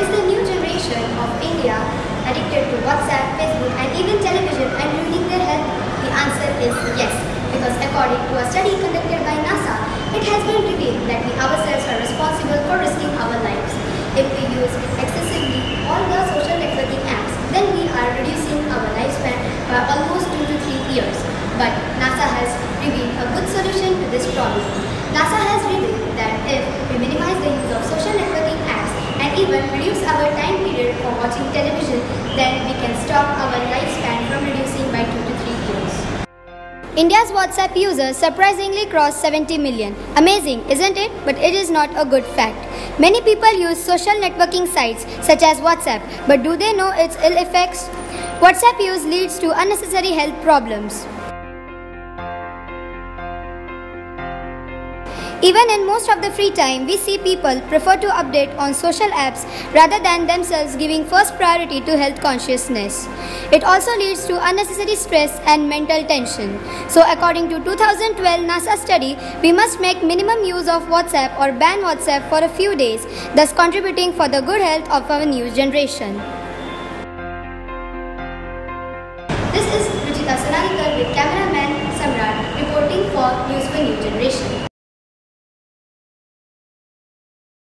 is the new generation of India addicted to WhatsApp, Facebook and even television and ruining their health? The answer is yes. Because according to a study conducted by NASA, it has been revealed that we ourselves are responsible for risking our lives. If we use excessively all the social networking apps, then we are reducing our lifespan by almost 2 to 3 years. But NASA has revealed a good solution to this problem. NASA has revealed that if we minimize the use of social networking apps and even reduce our time period for watching television, then we can stop our lifespan from reducing by 2 to 3 years. India's WhatsApp users surprisingly crossed 70 million. Amazing, isn't it? But it is not a good fact. Many people use social networking sites such as WhatsApp, but do they know its ill effects? WhatsApp use leads to unnecessary health problems. Even in most of the free time, we see people prefer to update on social apps rather than themselves giving first priority to health consciousness. It also leads to unnecessary stress and mental tension. So, according to 2012 NASA study, we must make minimum use of WhatsApp or ban WhatsApp for a few days, thus contributing for the good health of our new generation. This is Ruchita Sonalkar with cameraman